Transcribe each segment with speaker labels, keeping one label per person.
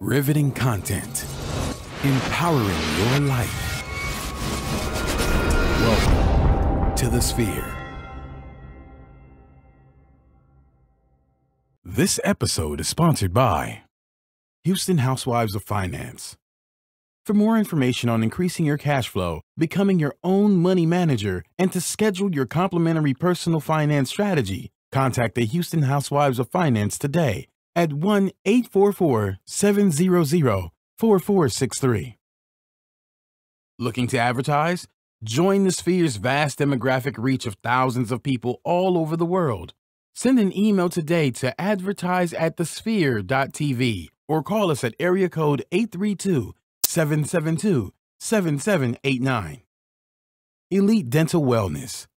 Speaker 1: Riveting content, empowering your life. Welcome to the Sphere. This episode is sponsored by Houston Housewives of Finance. For more information on increasing your cash flow, becoming your own money manager, and to schedule your complimentary personal finance strategy, contact the Houston Housewives of Finance today at 1 844 700 4463. Looking to advertise? Join the Sphere's vast demographic reach of thousands of people all over the world. Send an email today to advertise at thesphere.tv or call us at area code 832 772 7789. Elite Dental Wellness.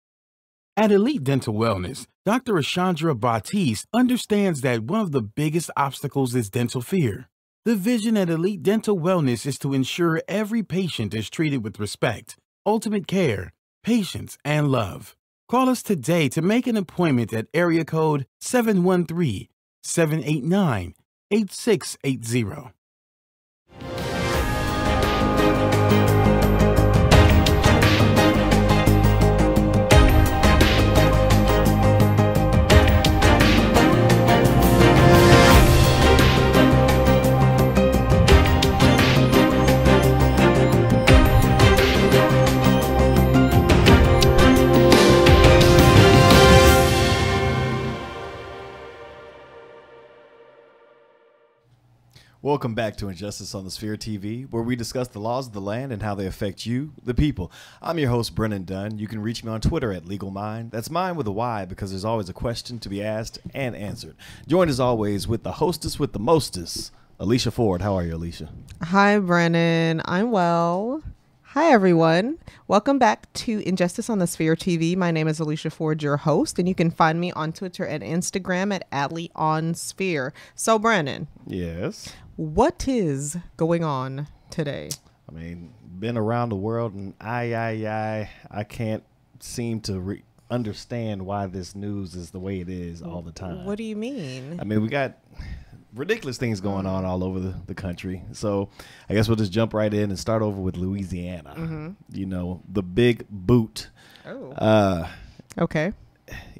Speaker 1: At Elite Dental Wellness, Dr. Ashandra Batiste understands that one of the biggest obstacles is dental fear. The vision at Elite Dental Wellness is to ensure every patient is treated with respect, ultimate care, patience, and love. Call us today to make an appointment at area code 713 789 8680.
Speaker 2: Welcome back to Injustice on the Sphere TV, where we discuss the laws of the land and how they affect you, the people. I'm your host, Brennan Dunn. You can reach me on Twitter at LegalMynd. That's mine with a Y because there's always a question to be asked and answered. Joined as always with the hostess with the mostest, Alicia Ford. How are you, Alicia?
Speaker 3: Hi, Brennan. I'm well. Hi, everyone. Welcome back to Injustice on the Sphere TV. My name is Alicia Ford, your host, and you can find me on Twitter and Instagram at Adley on Sphere. So, Brennan.
Speaker 2: Yes.
Speaker 3: What is going on today?
Speaker 2: I mean, been around the world, and I, I, I, I can't seem to re- understand why this news is the way it is all the time.
Speaker 3: What do you mean?
Speaker 2: I mean, we got ridiculous things going on all over the, the country. So I guess we'll just jump right in and start over with Louisiana.
Speaker 3: Mm-hmm.
Speaker 2: You know, the big boot.
Speaker 3: Oh.
Speaker 2: Uh,
Speaker 3: okay.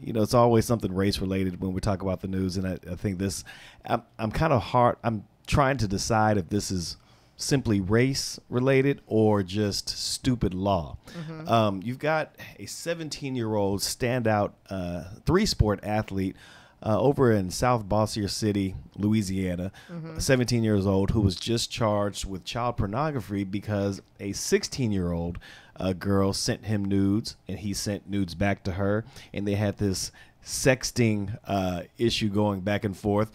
Speaker 2: you know, it's always something race related when we talk about the news, and I, I think this, I'm, I'm kind of hard. I'm trying to decide if this is simply race related or just stupid law. Um, you've got a 17 year old standout uh, three sport athlete. Uh, over in South Bossier City, Louisiana, 17 years old, who was just charged with child pornography because a 16 year old uh, girl sent him nudes and he sent nudes back to her. And they had this sexting uh, issue going back and forth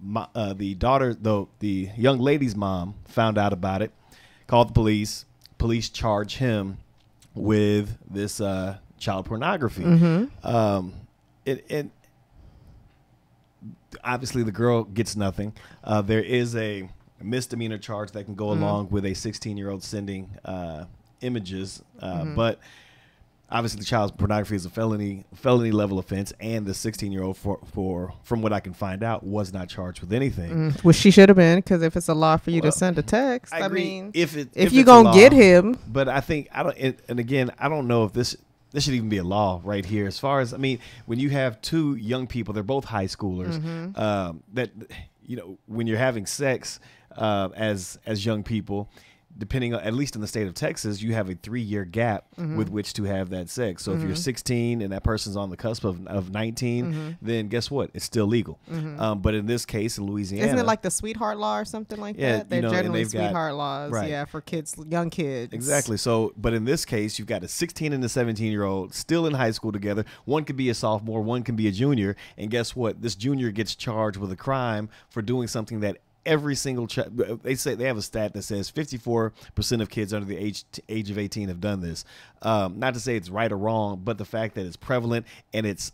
Speaker 2: my, uh, the daughter, the the young lady's mom, found out about it, called the police. Police charge him with this uh, child pornography. Um, it, it obviously the girl gets nothing. Uh, there is a misdemeanor charge that can go along with a 16 year old sending uh, images, uh, but obviously the child pornography is a felony felony level offense and the 16 year old for, for from what i can find out was not charged with anything.
Speaker 3: Well, she should have been because if it's a law for you
Speaker 2: Well,
Speaker 3: to send a text, I,
Speaker 2: agree.
Speaker 3: mean,
Speaker 2: if it
Speaker 3: if,
Speaker 2: if
Speaker 3: you
Speaker 2: it's a
Speaker 3: gonna
Speaker 2: law,
Speaker 3: get him,
Speaker 2: but i think i don't and, and again i don't know if this this should even be a law right here. As far as i mean when you have two young people they're both high schoolers
Speaker 3: Mm-hmm.
Speaker 2: um, that you know when you're having sex uh, as as young people depending on at least in the state of texas you have a three year gap
Speaker 3: Mm-hmm.
Speaker 2: with which to have that sex so if you're 16 and that person's on the cusp of, of 19
Speaker 3: Mm-hmm.
Speaker 2: then guess what it's still legal um, but in this case in louisiana
Speaker 3: isn't it like the sweetheart law or something like
Speaker 2: Yeah,
Speaker 3: that? They're
Speaker 2: know,
Speaker 3: generally
Speaker 2: they've got-
Speaker 3: sweetheart laws,
Speaker 2: right.
Speaker 3: yeah, for kids, young kids.
Speaker 2: Exactly. So, but in this case, you've got a 16 and a 17 year old still in high school together. One could be a sophomore, one can be a junior. And guess what? This junior gets charged with a crime for doing something that every single ch- they say they have a stat that says 54% of kids under the age age of 18 have done this. Um, not to say it's right or wrong, but the fact that it's prevalent and it's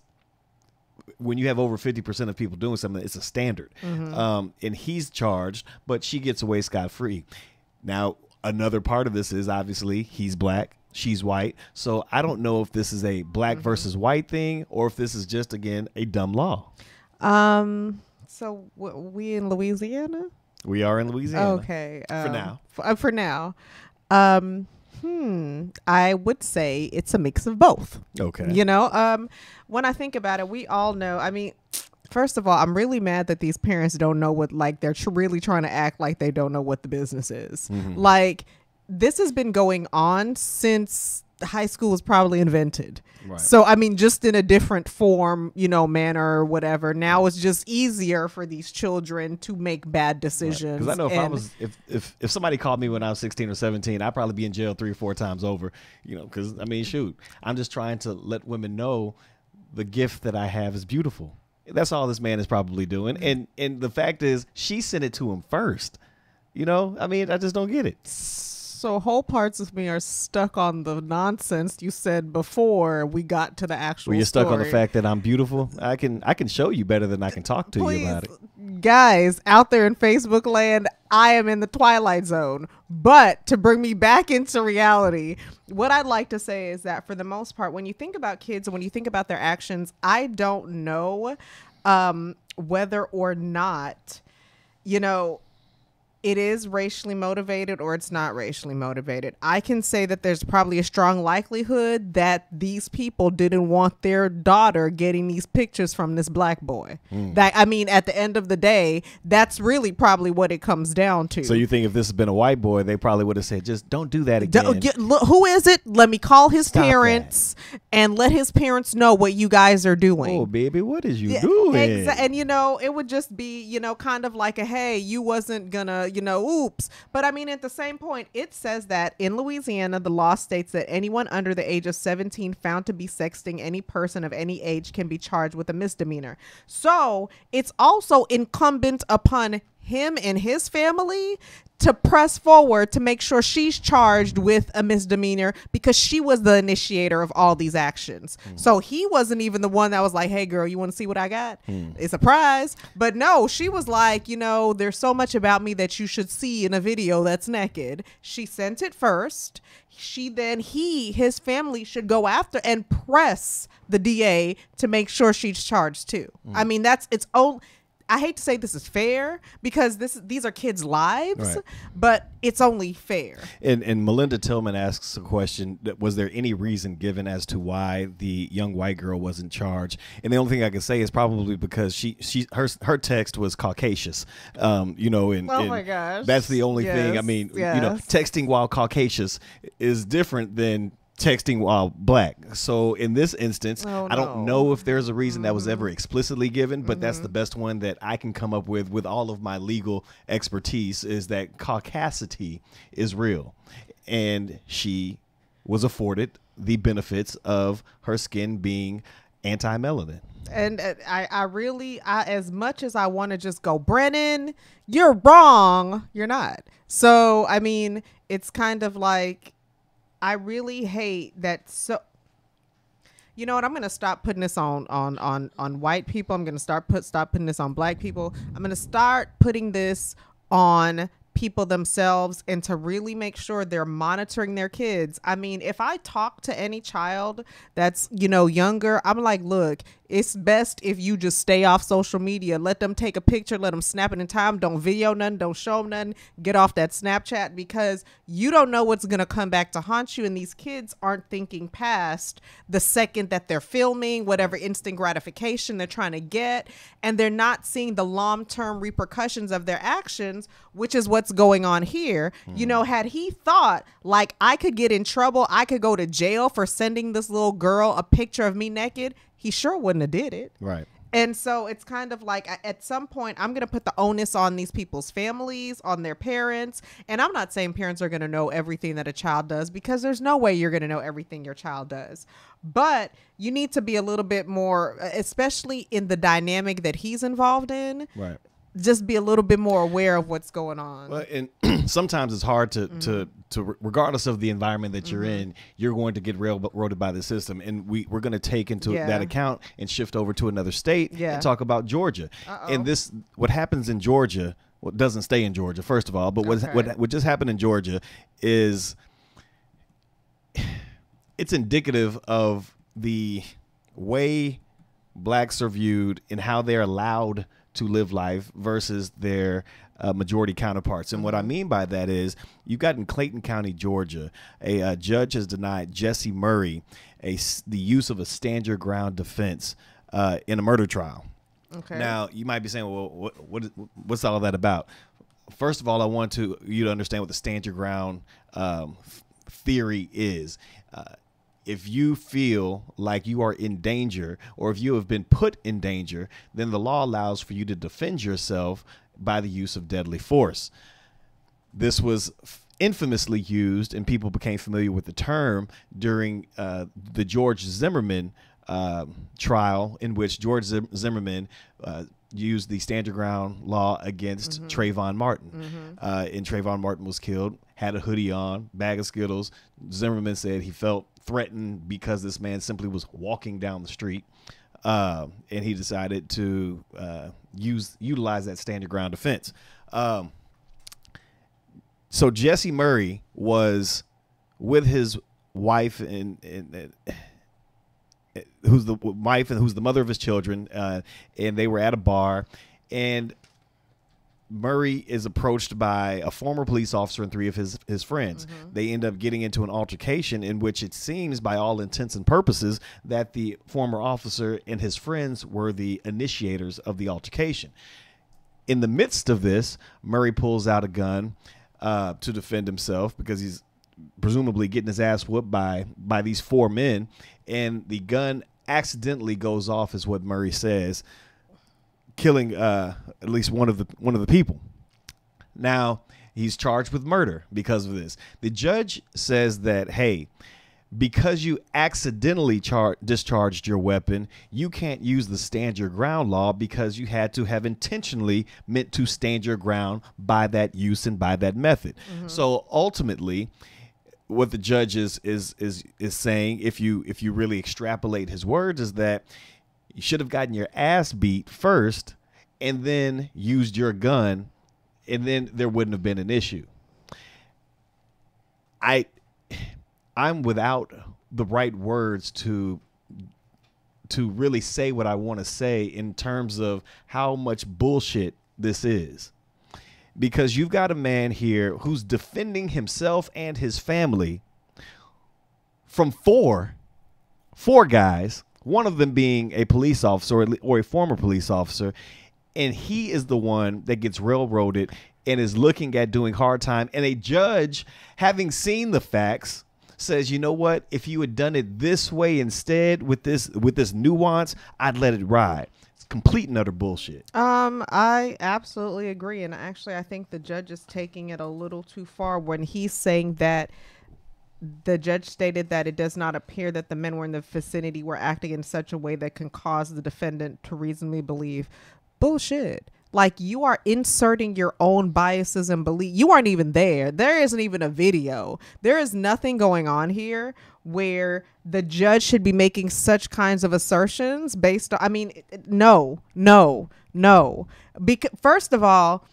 Speaker 2: when you have over 50% of people doing something, it's a standard. Um, and he's charged, but she gets away scot free. Now, another part of this is obviously he's black, she's white. So I don't know if this is a black versus white thing or if this is just, again, a dumb law.
Speaker 3: Um. So w- we in Louisiana?
Speaker 2: We are in Louisiana.
Speaker 3: Okay.
Speaker 2: For
Speaker 3: um,
Speaker 2: now.
Speaker 3: f- uh, for now. Um, hmm. I would say it's a mix of both.
Speaker 2: Okay.
Speaker 3: You know, um, when I think about it, we all know. I mean, first of all, I'm really mad that these parents don't know what, like, they're tr- really trying to act like they don't know what the business is.
Speaker 2: Mm-hmm.
Speaker 3: Like, this has been going on since high school was probably invented.
Speaker 2: Right.
Speaker 3: So, I mean, just in a different form, you know, manner or whatever. Now it's just easier for these children to make bad decisions.
Speaker 2: Because I know if I was if, if if somebody called me when I was 16 or 17, I'd probably be in jail three or four times over. You know, because I mean, shoot, I'm just trying to let women know the gift that I have is beautiful. That's all this man is probably doing. And and the fact is, she sent it to him first. You know, I mean, I just don't get it.
Speaker 3: So whole parts of me are stuck on the nonsense you said before we got to the actual.
Speaker 2: Well, you're stuck on the fact that I'm beautiful. I can I can show you better than I can talk to you about it.
Speaker 3: guys out there in Facebook land, I am in the twilight zone. But to bring me back into reality, what I'd like to say is that for the most part, when you think about kids and when you think about their actions, I don't know um, whether or not, you know, it is racially motivated or it's not racially motivated. I can say that there's probably a strong likelihood that these people didn't want their daughter getting these pictures from this black boy.
Speaker 2: Hmm.
Speaker 3: That I mean, at the end of the day, that's really probably what it comes down to.
Speaker 2: So you think if this had been a white boy, they probably would have said, "Just don't do that again."
Speaker 3: get- look, who is it? Let me call his
Speaker 2: Stop that.
Speaker 3: parents and let his parents know what you guys are doing.
Speaker 2: oh, baby, what is you
Speaker 3: Yeah,
Speaker 2: doing?
Speaker 3: exa- and you know, it would just be, you know, kind of like a hey, you wasn't gonna, you know, oops. But I mean, at the same point, it says that in Louisiana, the law states that anyone under the age of 17 found to be sexting any person of any age can be charged with a misdemeanor. So it's also incumbent upon him and his family to press forward to make sure she's charged with a misdemeanor because she was the initiator of all these actions. Hmm. So he wasn't even the one that was like, "Hey girl, you want to see what I got?" Hmm. It's a prize. But no, she was like, "You know, there's so much about me that you should see in a video that's naked." She sent it first. She then he his family should go after and press the DA to make sure she's charged too. Hmm. I mean, that's its own I hate to say this is fair because this these are kids' lives,
Speaker 2: Right.
Speaker 3: but it's only fair.
Speaker 2: And, and Melinda Tillman asks a question: that Was there any reason given as to why the young white girl wasn't charged? And the only thing I can say is probably because she she her her text was Caucasus. Um, you know, and,
Speaker 3: Oh
Speaker 2: and
Speaker 3: my gosh.
Speaker 2: that's the only thing. I
Speaker 3: Yes,
Speaker 2: mean, you know, texting while Caucasus is different than texting while black. So in this instance,
Speaker 3: Oh,
Speaker 2: I don't know if there's a reason that was mm-hmm. ever explicitly given, but that's the mm-hmm. best one that I can come up with with all of my legal expertise is that caucasity is real. And she was afforded the benefits of her skin being anti-melanin.
Speaker 3: And uh, I, I really, I, as much as I want to just go, Brennan, you're wrong. You're not. So, I mean, it's kind of like, I really hate that. So, you know what? I'm gonna stop putting this on on on on white people. I'm gonna start put stop putting this on black people. I'm gonna start putting this on people themselves and to really make sure they're monitoring their kids. I mean, if I talk to any child that's, you know, younger, I'm like, look, it's best if you just stay off social media. Let them take a picture, let them snap it in time. Don't video nothing, don't show them nothing. Get off that Snapchat because you don't know what's going to come back to haunt you. And these kids aren't thinking past the second that they're filming, whatever instant gratification they're trying to get. And they're not seeing the long term repercussions of their actions, which is what's going on here. You hmm. know, had he thought, like, I could get in trouble, I could go to jail for sending this little girl a picture of me naked, he sure wouldn't have did it.
Speaker 2: Right.
Speaker 3: And so it's kind of like at some point, I'm going to put the onus on these people's families, on their parents. And I'm not saying parents are going to know everything that a child does because there's no way you're going to know everything your child does. But you need to be a little bit more, especially in the dynamic that he's involved in,
Speaker 2: Right.
Speaker 3: Just be a little bit more aware of what's going on.
Speaker 2: Well, and sometimes it's hard to,
Speaker 3: Mm-hmm.
Speaker 2: to to regardless of the environment that you're in, you're going to get railroaded by the system, and we we're going to take into
Speaker 3: Yeah.
Speaker 2: that account and shift over to another state
Speaker 3: Yeah.
Speaker 2: and talk about Georgia. And this what happens in Georgia. What doesn't stay in Georgia, first of all, but what
Speaker 3: Okay.
Speaker 2: what what just happened in Georgia is it's indicative of the way blacks are viewed and how they're allowed to live life versus their uh, majority counterparts. And what I mean by that is you've got in Clayton County, Georgia, a, uh judge has denied Jesse Murray a, the use of a stand your ground defense uh, in a murder trial.
Speaker 3: Okay.
Speaker 2: Now you might be saying, well, what, what what's all that about? First of all, I want to you to understand what the stand your ground um, theory is. Uh, if you feel like you are in danger or if you have been put in danger, then the law allows for you to defend yourself by the use of deadly force. This was infamously used, and people became familiar with the term during uh, the George Zimmerman uh, trial, in which George Zimmerman uh, used the stand your ground law against mm-hmm. Trayvon Martin. Mm-hmm. Uh, and Trayvon Martin was killed, had a hoodie on, bag of Skittles. Zimmerman said he felt threatened because this man simply was walking down the street. Uh, and he decided to uh, use utilize that stand your ground defense. Um, so Jesse Murray was with his wife and, and, and who's the wife and who's the mother of his children, uh, and they were at a bar, and Murray is approached by a former police officer and three of his his friends. Mm-hmm. They end up getting into an altercation in which it seems, by all intents and purposes, that the former officer and his friends were the initiators of the altercation. In the midst of this, Murray pulls out a gun uh, to defend himself because he's presumably getting his ass whooped by by these four men, and the gun accidentally goes off, is what Murray says killing uh, at least one of the one of the people. Now he's charged with murder because of this. The judge says that hey, because you accidentally char- discharged your weapon, you can't use the stand your ground law because you had to have intentionally meant to stand your ground by that use and by that method. Mm-hmm. So ultimately, what the judge is is is is saying, if you if you really extrapolate his words, is that you should have gotten your ass beat first and then used your gun, and then there wouldn't have been an issue. I I'm without the right words to to really say what I want to say in terms of how much bullshit this is. Because you've got a man here who's defending himself and his family from four four guys one of them being a police officer or a former police officer, and he is the one that gets railroaded and is looking at doing hard time. And a judge, having seen the facts, says, "You know what? If you had done it this way instead, with this with this nuance, I'd let it ride." It's complete and utter bullshit.
Speaker 3: Um, I absolutely agree, and actually, I think the judge is taking it a little too far when he's saying that the judge stated that it does not appear that the men were in the vicinity were acting in such a way that can cause the defendant to reasonably believe bullshit. Like you are inserting your own biases and belief. You aren't even there. There isn't even a video. There is nothing going on here where the judge should be making such kinds of assertions based on. I mean, no, no, no. Because first of all,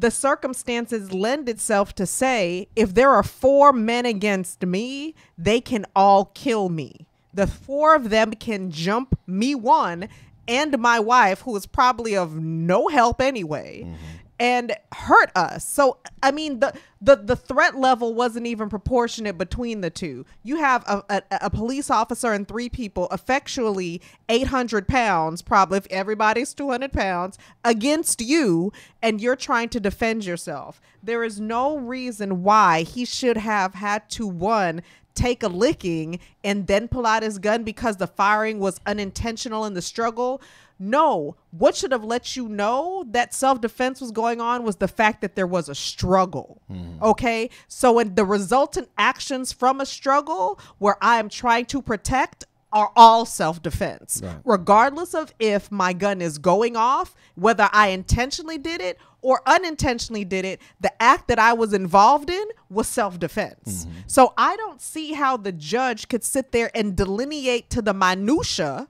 Speaker 3: the circumstances lend itself to say if there are four men against me, they can all kill me. The four of them can jump me one and my wife, who is probably of no help anyway. Mm-hmm and hurt us. So I mean the the the threat level wasn't even proportionate between the two. You have a, a, a police officer and three people, effectually 800 pounds, probably if everybody's 200 pounds, against you, and you're trying to defend yourself. There is no reason why he should have had to one take a licking and then pull out his gun because the firing was unintentional in the struggle no, what should have let you know that self defense was going on was the fact that there was a struggle. Mm. Okay. So, in the resultant actions from a struggle where I am trying to protect are all self defense, right. regardless of if my gun is going off, whether I intentionally did it or unintentionally did it, the act that I was involved in was self defense. Mm-hmm. So I don't see how the judge could sit there and delineate to the minutia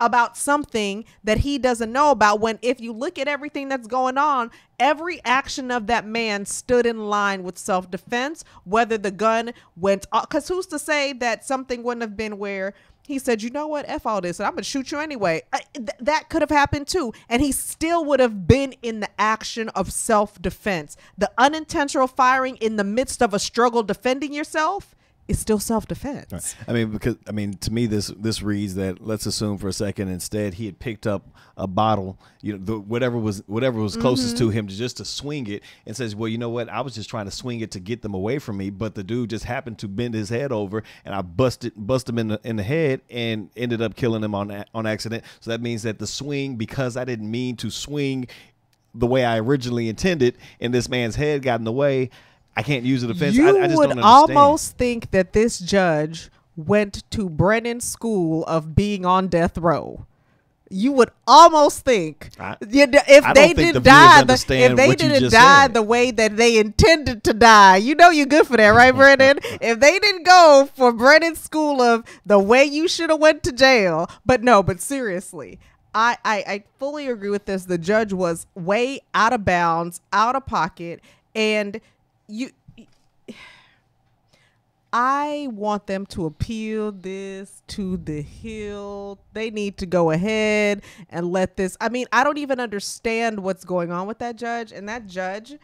Speaker 3: about something that he doesn't know about when if you look at everything that's going on every action of that man stood in line with self-defense whether the gun went because who's to say that something wouldn't have been where he said, "You know what? F all this, and I'm gonna shoot you anyway." Th- that could have happened too, and he still would have been in the action of self-defense. The unintentional firing in the midst of a struggle defending yourself is still self-defense.
Speaker 2: I mean, because I mean, to me, this this reads that let's assume for a second instead he had picked up a bottle, you know, the, whatever was whatever was closest to mm-hmm. him, to just to swing it, and says, "Well, you know what? I was just trying to swing it to get them away from me, but the dude just happened to bend his head over, and I busted bust him in the in the head, and ended up killing him on on accident. So that means that the swing, because I didn't mean to swing the way I originally intended, and this man's head got in the way." I can't use a defense.
Speaker 3: You
Speaker 2: I, I just
Speaker 3: would almost think that this judge went to Brennan School of being on death row. You would almost think
Speaker 2: I-
Speaker 3: if they didn't
Speaker 2: viewers
Speaker 3: die, the, if they didn't die
Speaker 2: said.
Speaker 3: the way that they intended to die, you know you're good for that, right, Brennan? if they didn't go for Brennan School of the way you should have went to jail, but no, but seriously. I, I, I fully agree with this. The judge was way out of bounds, out of pocket, and you I want them to appeal this to the hill. They need to go ahead and let this. I mean, I don't even understand what's going on with that judge, and that judge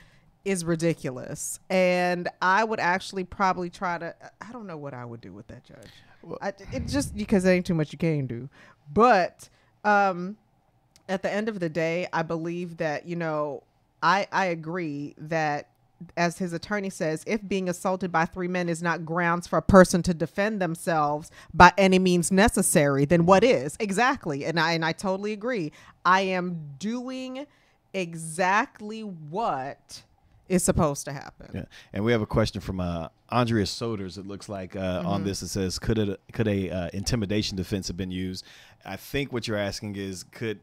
Speaker 3: is ridiculous. And I would actually probably try to. I don't know what I would do with that judge. I, it just because there ain't too much you can do. But um, at the end of the day, I believe that you know, I I agree that as his attorney says, if being assaulted by three men is not grounds for a person to defend themselves by any means necessary, then what is? Exactly. And I and I totally agree. I am doing exactly what is supposed to happen.
Speaker 2: Yeah, and we have a question from uh, Andrea Soders. It looks like uh,
Speaker 3: Mm-hmm.
Speaker 2: on this it says, "Could it could a uh, intimidation defense have been used?" I think what you're asking is, could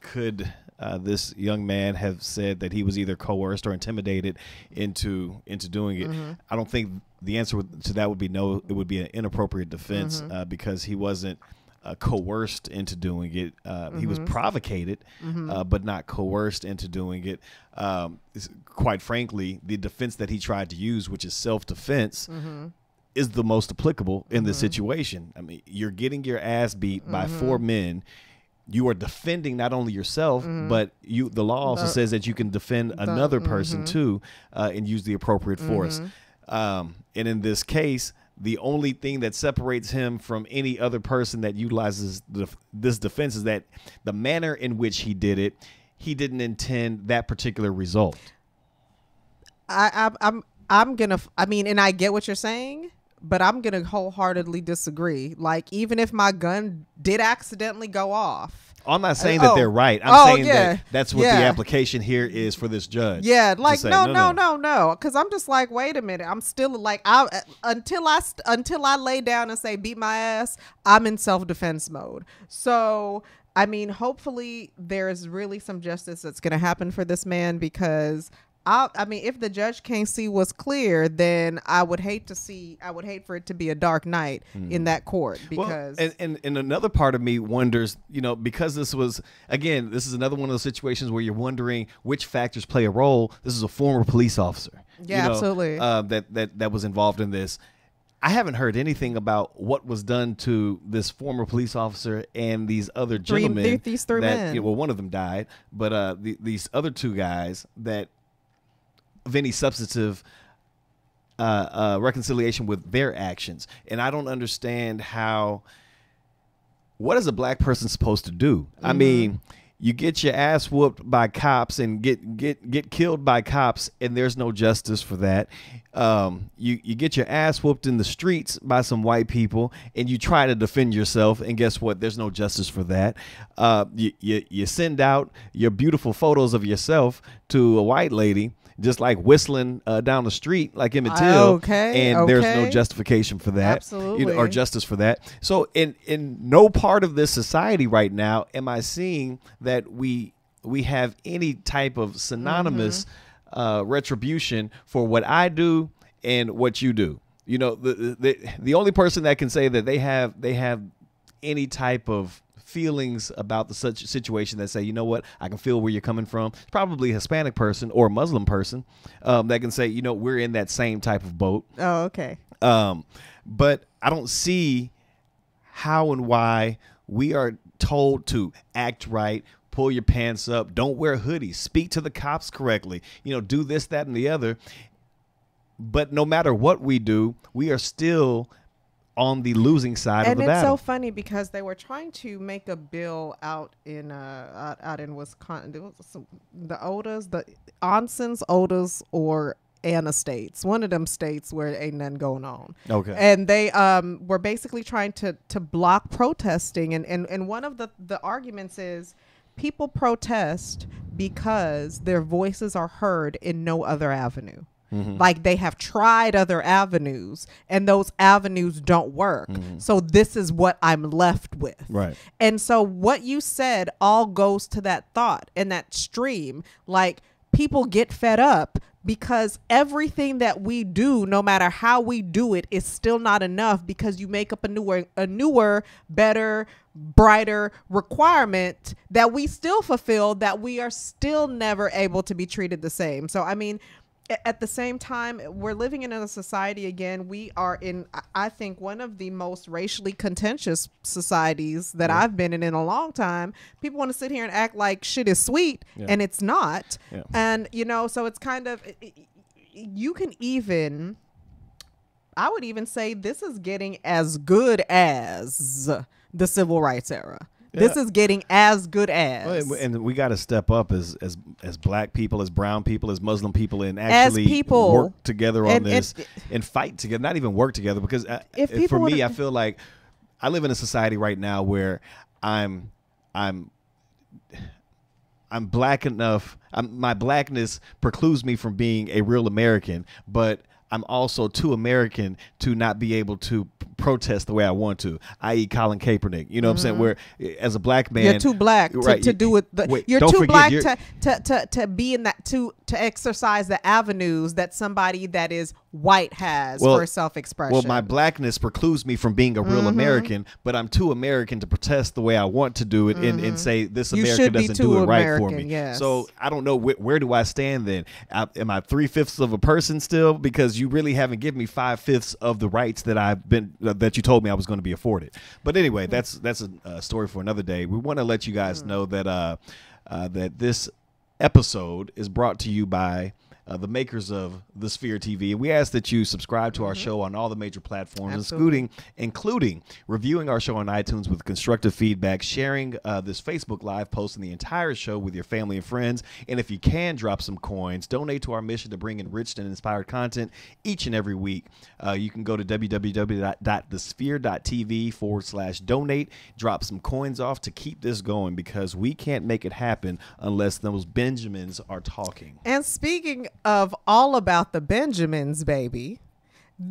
Speaker 2: could uh, this young man have said that he was either coerced or intimidated into into doing it?
Speaker 3: Mm-hmm.
Speaker 2: I don't think the answer to that would be no. It would be an inappropriate defense
Speaker 3: Mm-hmm.
Speaker 2: uh, because he wasn't. Uh, coerced into doing it. Uh, He was
Speaker 3: Mm-hmm.
Speaker 2: uh, but not coerced into doing it. Um, quite frankly, the defense that he tried to use, which is self defense,
Speaker 3: Mm-hmm.
Speaker 2: is the most applicable in this situation. I mean, you're getting your ass beat by
Speaker 3: Mm-hmm.
Speaker 2: four men. You are defending not only yourself, but you. The law also
Speaker 3: The-
Speaker 2: says that you can defend another person too, uh, and use the appropriate force. Um, and in this case, the only thing that separates him from any other person that utilizes the, this defense is that the manner in which he did it, he didn't intend that particular result.
Speaker 3: I, I I'm I'm gonna I mean, and I get what you're saying, but I'm gonna wholeheartedly disagree. Like, even if my gun did accidentally go off,
Speaker 2: I'm not saying that
Speaker 3: oh.
Speaker 2: they're right. I'm
Speaker 3: Oh,
Speaker 2: saying
Speaker 3: yeah.
Speaker 2: that that's what
Speaker 3: Yeah.
Speaker 2: the application here is for this judge.
Speaker 3: yeah, like
Speaker 2: say,
Speaker 3: no, no, no, no, because I'm just like, wait a minute, I'm still like, I uh, until I until I lay down and say beat my ass, I'm in self defense mode. So. I mean, hopefully there's really some justice that's going to happen for this man because I, I mean, if the judge can't see what's clear, then I would hate to see, I would hate for it to be a dark night in that court
Speaker 2: Well,
Speaker 3: because
Speaker 2: and, and and another part of me wonders, you know, because this was again, this is another one of those situations where you're wondering which factors play a role. This is a former police officer, you
Speaker 3: Yeah, absolutely.
Speaker 2: uh, that that that was involved in this. I haven't heard anything about what was done to this former police officer and these other gentlemen.
Speaker 3: th- these three
Speaker 2: that,
Speaker 3: men.
Speaker 2: you know, well, one of them died, but uh, the, these other two guys that of any substantive uh, uh, reconciliation with their actions. And I don't understand how. What is a black person supposed to do? I
Speaker 3: Mm-hmm.
Speaker 2: mean, you get your ass whooped by cops and get get get killed by cops, and there's no justice for that. Um, you you get your ass whooped in the streets by some white people, and you try to defend yourself, and guess what? There's no justice for that. Uh, you, you you send out your beautiful photos of yourself to a white lady, just like whistling uh, down the street like Emmett Till,
Speaker 3: Okay,
Speaker 2: and there's no justification for that, you know, or justice for that. So in in no part of this society right now am I seeing that we we have any type of synonymous
Speaker 3: Mm-hmm.
Speaker 2: uh, retribution for what I do and what you do. You know, the, the the only person that can say that they have they have any type of feelings about the such situation that say, you know what, I can feel where you're coming from. It's probably a Hispanic person or a Muslim person um, that can say, you know, we're in that same type of boat.
Speaker 3: oh, okay.
Speaker 2: Um, but I don't see how and why we are told to act right, pull your pants up, don't wear hoodies, speak to the cops correctly, you know, do this, that, and the other. But no matter what we do, we are still on the losing side
Speaker 3: and
Speaker 2: of the battle.
Speaker 3: And it's so funny because they were trying to make a bill out in uh out, out in Wisconsin. There was some, the Odas, the Onsens, Odas, or Anna states. One of them states where ain't nothing going on.
Speaker 2: Okay.
Speaker 3: And they um were basically trying to to block protesting, and and and one of the the arguments is people protest because their voices are heard in no other avenue.
Speaker 2: Mm-hmm.
Speaker 3: Like they have tried other avenues and those avenues don't work. So this is what I'm left with.
Speaker 2: Mm-hmm. Right.
Speaker 3: And so what you said all goes to that thought and that stream. Like people get fed up because everything that we do, no matter how we do it, is still not enough because you make up a newer, a newer, better, brighter requirement that we still fulfill that we are still never able to be treated the same. So I mean, at the same time, we're living in a society again. We are in, I- think, one of the most racially contentious societies that I've been in in a long time. People want to sit here and act like shit is sweet,
Speaker 2: Yeah.
Speaker 3: and it's not.
Speaker 2: Yeah.
Speaker 3: And you know, so it's kind of you can even. I would even say this is getting as good as the civil rights era. This is getting as good as.
Speaker 2: Well, and we got to step up as as as black people, as brown people, as Muslim people, and
Speaker 3: As
Speaker 2: actually
Speaker 3: people.
Speaker 2: work together on
Speaker 3: And- and-
Speaker 2: this and fight together. Not even work together because uh,
Speaker 3: If
Speaker 2: uh, for me, I feel like I live in a society right now where I'm I'm I'm black enough. I'm, my blackness precludes me from being a real American, but I'm also too American to not be able to protest the way I want to, i.e., Colin Kaepernick. You know what I'm saying? Where eh, as a black man,
Speaker 3: Mm-hmm. you're too black to,
Speaker 2: right,
Speaker 3: to
Speaker 2: you-
Speaker 3: do it. The,
Speaker 2: wait,
Speaker 3: you're too
Speaker 2: forget,
Speaker 3: black
Speaker 2: you're-
Speaker 3: to, to, to, to be in that to to exercise the avenues that somebody that is white has
Speaker 2: Well-
Speaker 3: for self-expression.
Speaker 2: Well, my blackness precludes me from being a real
Speaker 3: Mm-hmm.
Speaker 2: American, but I'm too American to protest the way I want to do it and, and say this
Speaker 3: Mm-hmm.
Speaker 2: America doesn't do it right for me.
Speaker 3: yes.
Speaker 2: So I don't know wh- where do I stand then? I, am I three fifths of a person still? Because you really haven't given me five fifths of the rights that I've been uh, that you told me I was going to be afforded. But anyway, that's that's a, uh story for another day. We want to let you guys
Speaker 3: Mm.
Speaker 2: know that uh, uh, that this episode is brought to you by uh, the makers of the Sphere TV. We ask that you subscribe to our show on all the major platforms,
Speaker 3: Mm-hmm. Absolutely.
Speaker 2: including including reviewing our show on iTunes with constructive feedback, sharing uh, this Facebook Live, post and the entire show with your family and friends, and if you can, drop some coins. Donate to our mission to bring enriched and inspired content each and every week. Uh, you can go to www.thesphere.tv forward slash donate. Drop some coins off to keep this going because we can't make it happen unless those Benjamins are talking.
Speaker 3: And speaking of all about the Benjamins, baby,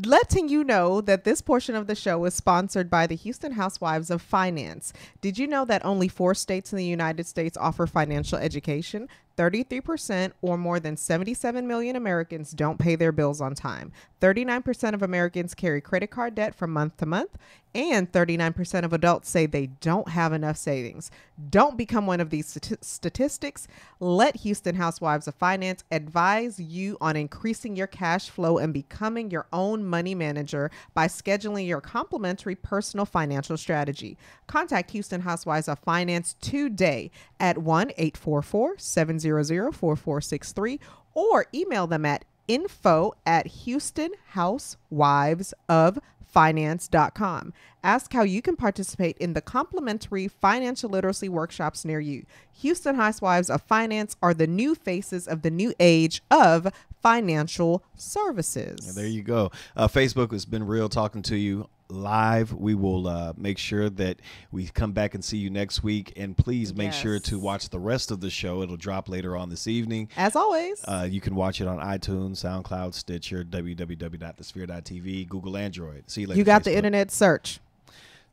Speaker 3: letting you know that this portion of the show is sponsored by the Houston Housewives of Finance. Did you know that only four states in the United States offer financial education? 33% or more than 77 million Americans don't pay their bills on time. 39% of Americans carry credit card debt from month to month, and 39% of adults say they don't have enough savings. Don't become one of these stati- statistics. Let Houston Housewives of Finance advise you on increasing your cash flow and becoming your own money manager by scheduling your complimentary personal financial strategy. Contact Houston Housewives of Finance today at 1 844 700 4463 or email them at info at houstonhousewivesoffinance.com. Ask how you can participate in the complimentary financial literacy workshops near you. Houston Housewives of Finance are the new faces of the new age of financial services.
Speaker 2: There you go. Uh, Facebook has been real talking to you live. We will uh, make sure that we come back and see you next week. And please make sure to watch the rest of the show. It'll drop later on this evening.
Speaker 3: As always,
Speaker 2: Uh, you can watch it on iTunes, SoundCloud, Stitcher, www.thesphere.tv, Google Android. See you later.
Speaker 3: you got the internet search.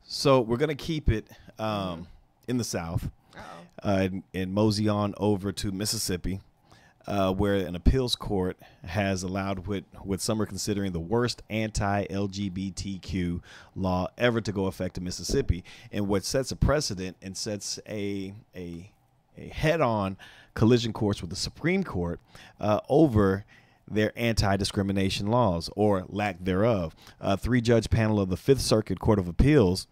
Speaker 2: So we're gonna keep it um, in the South, uh, and, and mosey on over to Mississippi, uh, where an appeals court has allowed what what some are considering the worst anti-LGBTQ law ever to go effect in Mississippi, and what sets a precedent and sets a a a head-on collision course with the Supreme Court uh, over their anti-discrimination laws or lack thereof. A three-judge panel of the Fifth Circuit Court of Appeals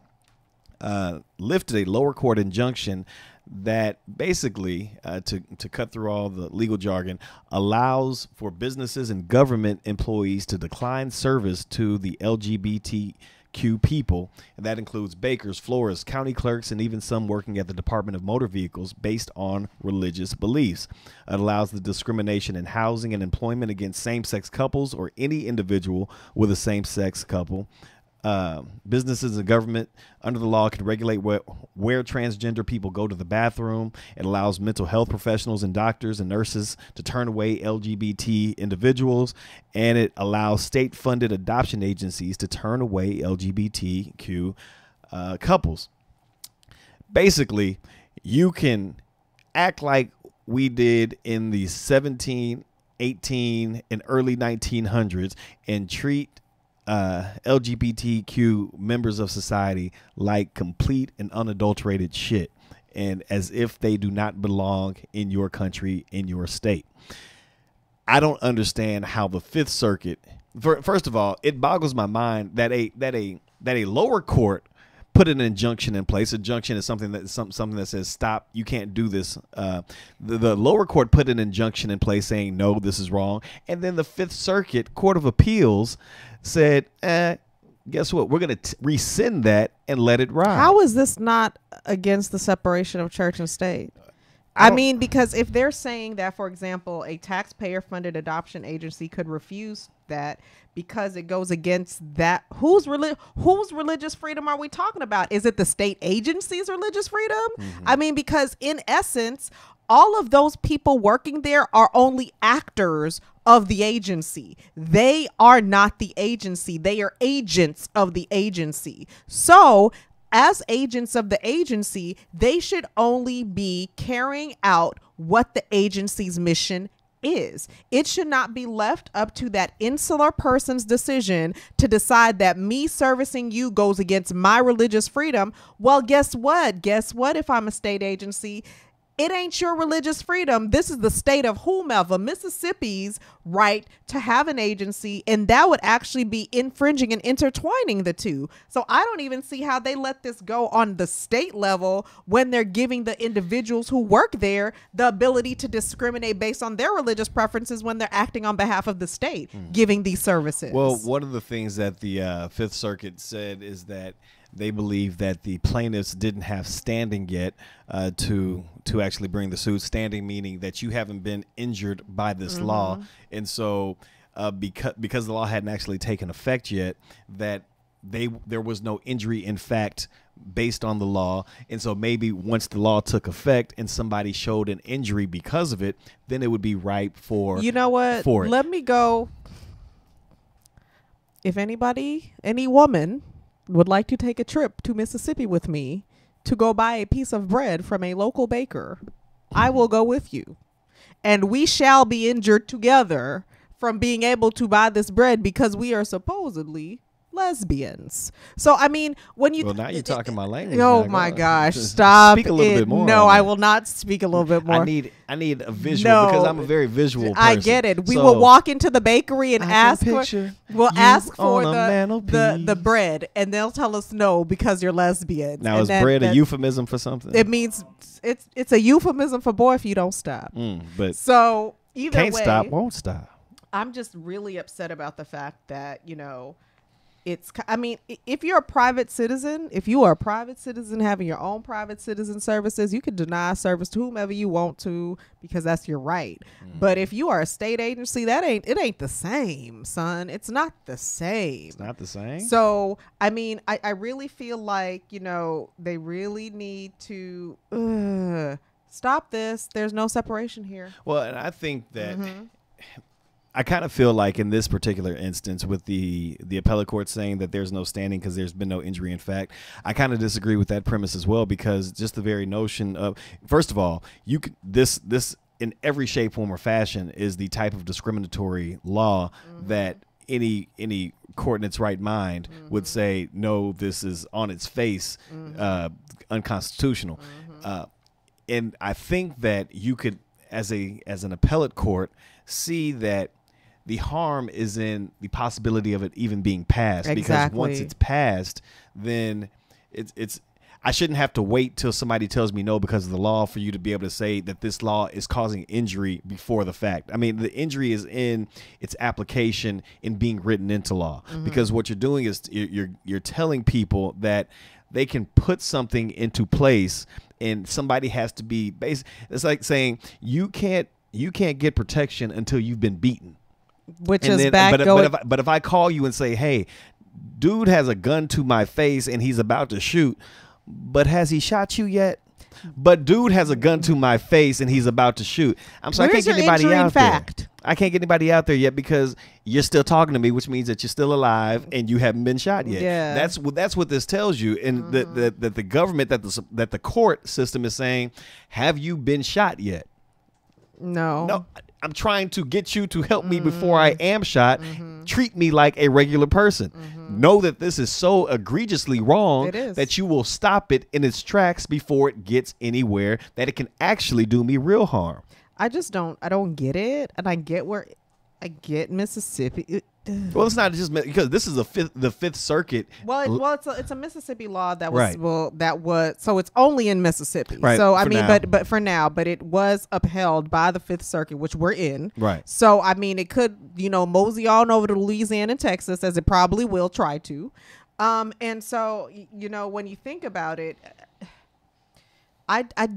Speaker 2: uh, lifted a lower court injunction that basically, uh, to to cut through all the legal jargon, allows for businesses and government employees to decline service to the LGBTQ people, and that includes bakers, florists, county clerks, and even some working at the Department of Motor Vehicles based on religious beliefs. It allows the discrimination in housing and employment against same-sex couples or any individual with a same-sex couple uh, businesses and government under the law can regulate where, where transgender people go to the bathroom. It allows mental health professionals and doctors and nurses to turn away LGBT individuals, and it allows state funded adoption agencies to turn away LGBTQ uh, couples. Basically, you can act like we did in the 17, 18, and early 1900s and treat uh, LGBTQ members of society like complete and unadulterated shit, and as if they do not belong in your country, in your state. I don't understand how the Fifth Circuit. First of all, it boggles my mind that a that a that a lower court put an injunction in place. Injunction is something that some, something that says stop. You can't do this. Uh, the, the lower court put an injunction in place saying no, this is wrong, and then the Fifth Circuit Court of Appeals said, eh, guess what? We're going to rescind that and let it ride.
Speaker 3: How is this not against the separation of church and state? I, I mean, because if they're saying that, for example, a taxpayer funded adoption agency could refuse that because it goes against that whose relig- whose religious freedom are we talking about? Is it the state agency's religious freedom? Mm-hmm. I mean, because in essence, all of those people working there are only actors of the agency. They are not the agency, they are agents of the agency. So, as agents of the agency, they should only be carrying out what the agency's mission is. It should not be left up to that insular person's decision to decide that me servicing you goes against my religious freedom. Well, guess what? Guess what? If I'm a state agency, it ain't your religious freedom. This is the state of whomever, Mississippi's right to have an agency, and that would actually be infringing and intertwining the two. So I don't even see how they let this go on the state level when they're giving the individuals who work there the ability to discriminate based on their religious preferences when they're acting on behalf of the state, mm. giving these services.
Speaker 2: Well, one of the things that the uh, Fifth Circuit said is that they believe that the plaintiffs didn't have standing yet uh, to to actually bring the suit. Standing meaning that you haven't been injured by this mm-hmm. law, and so uh, because because the law hadn't actually taken effect yet, that they there was no injury in fact based on the law and so maybe once the law took effect and somebody showed an injury because of it then it would be ripe for
Speaker 3: you know what for let it. me go if anybody any woman would like to take a trip to Mississippi with me to go buy a piece of bread from a local baker, I will go with you. And we shall be injured together from being able to buy this bread because we are supposedly lesbians. So I mean, when you
Speaker 2: well, now you're talking my language.
Speaker 3: Oh my gosh, stop! Speak a little it. bit more. No, I will not speak a little bit more.
Speaker 2: I need I need a visual no, because I'm a very visual. Person.
Speaker 3: I get it. We so will walk into the bakery and I ask for. We'll ask for the, the the bread, and they'll tell us no because you're lesbian.
Speaker 2: Now, and is then, bread a euphemism for something?
Speaker 3: It means it's it's a euphemism for boy if you don't stop.
Speaker 2: Mm, but
Speaker 3: so either
Speaker 2: can't
Speaker 3: way,
Speaker 2: stop, won't stop.
Speaker 3: I'm just really upset about the fact that you know it's i mean if you're a private citizen if you are a private citizen having your own private citizen services you can deny service to whomever you want to because that's your right. Mm. but if you are a state agency that ain't it ain't the same son. It's not the same.
Speaker 2: It's not the same?
Speaker 3: So i mean i, I really feel like you know they really need to uh, stop this. There's no separation here.
Speaker 2: Well and i think that mm-hmm I kind of feel like in this particular instance, with the the appellate court saying that there's no standing because there's been no injury in fact, I kind of disagree with that premise as well because just the very notion of first of all, you can, this this in every shape, form, or fashion is the type of discriminatory law mm-hmm. that any any court in its right mind mm-hmm. would say no, this is on its face mm-hmm. uh, unconstitutional, mm-hmm. uh, and I think that you could as a as an appellate court see that the harm is in the possibility of it even being passed
Speaker 3: exactly.
Speaker 2: because once it's passed then it's it's I shouldn't have to wait till somebody tells me no because of the law for you to be able to say that this law is causing injury before the fact. I mean, the injury is in its application in being written into law
Speaker 3: Mm-hmm.
Speaker 2: because what you're doing is you're you're, telling people that they can put something into place and somebody has to be base it's like saying you can't you can't get protection until you've been beaten
Speaker 3: Which
Speaker 2: and
Speaker 3: is
Speaker 2: then,
Speaker 3: back
Speaker 2: but,
Speaker 3: going.
Speaker 2: but, if I, but if I call you and say, "Hey, dude has a gun to my face and he's about to shoot," but has he shot you yet? But dude has a gun to my face and he's about to shoot. I'm sorry,
Speaker 3: Where's
Speaker 2: I can't get anybody out
Speaker 3: fact?
Speaker 2: there. I can't get anybody out there yet because you're still talking to me, which means that you're still alive and you haven't been shot yet.
Speaker 3: Yeah.
Speaker 2: That's what that's what this tells you, and that mm-hmm. that that the government that the that the court system is saying, "Have you been shot yet?"
Speaker 3: no.
Speaker 2: No, I'm trying to get you to help me before I mm-hmm. am shot. Mm-hmm. Treat me like a regular person. Mm-hmm. Know that this is so egregiously wrong that you will stop it in its tracks before it gets anywhere that it can actually do me real harm.
Speaker 3: I just don't. I don't get it, and I get where. I get Mississippi.
Speaker 2: Well, it's not just because this is a fifth, the Fifth Circuit.
Speaker 3: Well, it, well, it's a, it's a Mississippi law that was
Speaker 2: Right.
Speaker 3: well that was so it's only in Mississippi.
Speaker 2: Right,
Speaker 3: So I mean,
Speaker 2: now.
Speaker 3: but but for now, but it was upheld by the Fifth Circuit, which we're in.
Speaker 2: Right.
Speaker 3: So I mean, it could you know mosey on over to Louisiana and Texas, as it probably will try to. Um, and so you know when you think about it, I I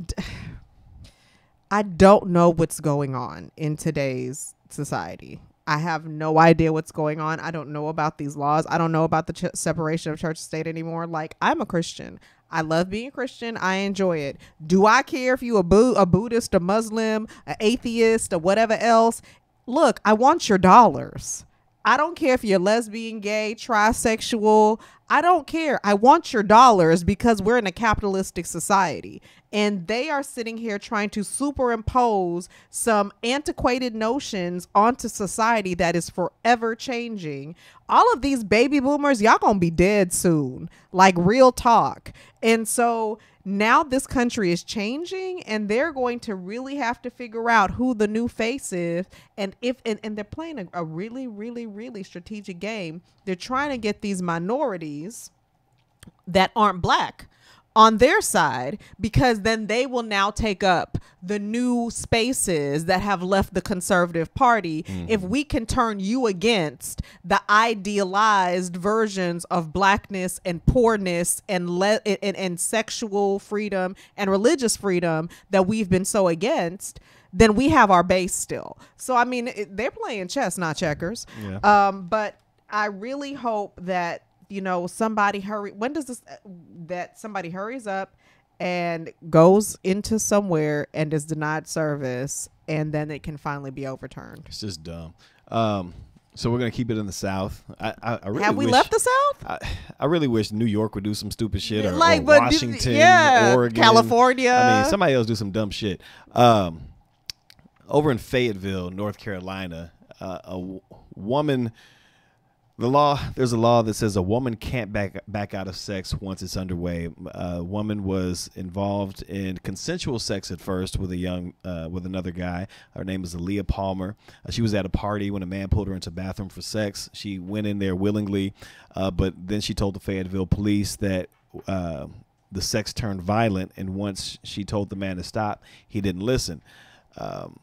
Speaker 3: I don't know what's going on in today's society. I have no idea what's going on. I don't know about these laws. I don't know about the ch- separation of church and state anymore. Like I'm a Christian. I love being Christian. I enjoy it. Do I care if you a, a Buddhist, a Muslim, an atheist, or whatever else? Look, I want your dollars. I don't care if you're lesbian, gay, trisexual. I don't care. I want your dollars because we're in a capitalistic society. And they are sitting here trying to superimpose some antiquated notions onto society that is forever changing. All of these baby boomers, y'all gonna be dead soon. Like real talk. And so now this country is changing and they're going to really have to figure out who the new face is and if and, and they're playing a, a really really really strategic game they're trying to get these minorities that aren't black on their side because then they will now take up the new spaces that have left the conservative party. If we can turn you against the idealized versions of blackness and poorness and le- and, and sexual freedom and religious freedom that we've been so against then we have our base still. So i mean it, they're playing chess not checkers.
Speaker 2: Yeah.
Speaker 3: um but i really hope that you know somebody hurry when does this that somebody hurries up and goes into somewhere and is denied service and then it can finally be overturned
Speaker 2: It's just dumb. Um, so we're gonna keep it in the South. I, I, I really
Speaker 3: have we
Speaker 2: wish-
Speaker 3: left the south
Speaker 2: I, I really wish New York would do some stupid shit, or,
Speaker 3: Like,
Speaker 2: or Washington,
Speaker 3: yeah,
Speaker 2: Oregon,
Speaker 3: California.
Speaker 2: I mean, somebody else do some dumb shit. Um, over in Fayetteville, North Carolina, uh, a w- woman. The law, there's a law that says a woman can't back back out of sex once it's underway. A woman was involved in consensual sex at first with a young, uh, with another guy. Her name is Aaliyah Palmer. Uh, she was at a party when a man pulled her into a bathroom for sex. She went in there willingly, uh, but then she told the Fayetteville police that uh, the sex turned violent, and once she told the man to stop, he didn't listen. Um,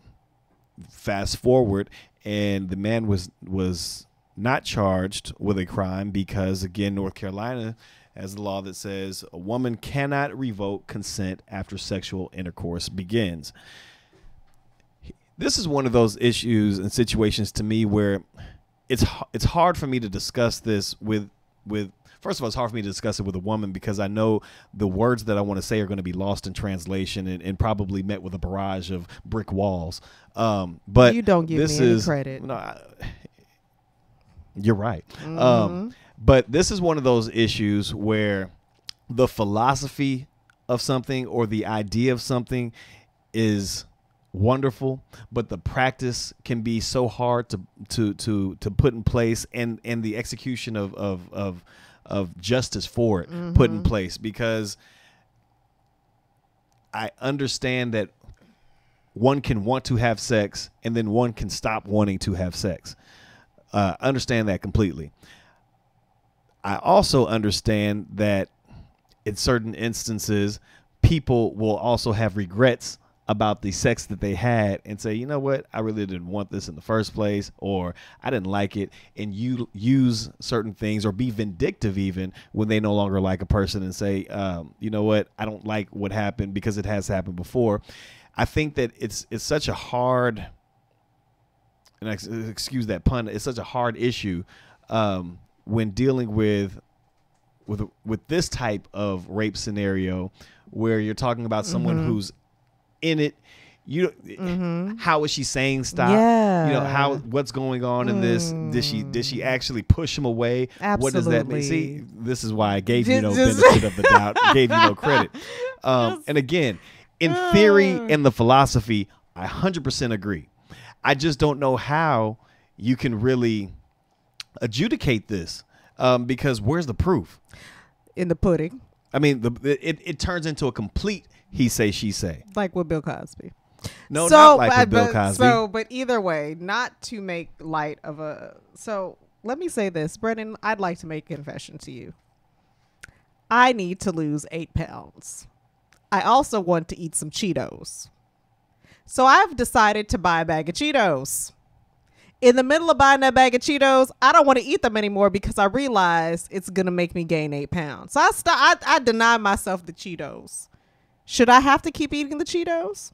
Speaker 2: fast forward and the man was was not charged with a crime because again North Carolina has a law that says a woman cannot revoke consent after sexual intercourse begins. This is one of those issues and situations to me where it's it's hard for me to discuss this with with first of all it's hard for me to discuss it with a woman because I know the words that I want to say are going to be lost in translation and, and probably met with a barrage of brick walls. Um, but
Speaker 3: You don't give
Speaker 2: this
Speaker 3: me any
Speaker 2: is,
Speaker 3: credit.
Speaker 2: No, I, you're right.
Speaker 3: Mm-hmm.
Speaker 2: Um, but this is one of those issues where the philosophy of something or the idea of something is wonderful but the practice can be so hard to to to to put in place and and the execution of of of of justice for it put in place because I understand that one can want to have sex and then one can stop wanting to have sex. Uh, understand that completely. I also understand that in certain instances, people will also have regrets about the sex that they had and say, you know what, I really didn't want this in the first place, or I didn't like it, and you use certain things or be vindictive even when they no longer like a person and say, um, you know what, I don't like what happened because it has happened before. I think that it's it's such a hard, and ex- excuse that pun, it's such a hard issue um, when dealing with with with this type of rape scenario where you're talking about someone
Speaker 3: Mm-hmm.
Speaker 2: who's in it you how is she saying stop you know how
Speaker 3: Mm.
Speaker 2: what's going on in this? Did she did she actually push him away? What does that mean? See this is why i gave you no benefit of the doubt gave you no credit. Um, and again in theory
Speaker 3: Mm.
Speaker 2: and the philosophy i 100% agree i just don't know how you can really adjudicate this um, because where's the proof
Speaker 3: in the pudding,
Speaker 2: I mean, the, it, it turns into a complete he say she say.
Speaker 3: like with Bill Cosby.
Speaker 2: No,
Speaker 3: so,
Speaker 2: not like
Speaker 3: but-
Speaker 2: with Bill Cosby.
Speaker 3: So, but either way, not to make light of a. So, let me say this, Brennan. I'd like to make a confession to you. I need to lose eight pounds. I also want to eat some Cheetos. So, I've decided to buy a bag of Cheetos. In the middle of buying that bag of Cheetos, I don't want to eat them anymore because I realize it's gonna make me gain eight pounds. So I st- I, I deny myself the Cheetos. Should I have to keep eating the Cheetos?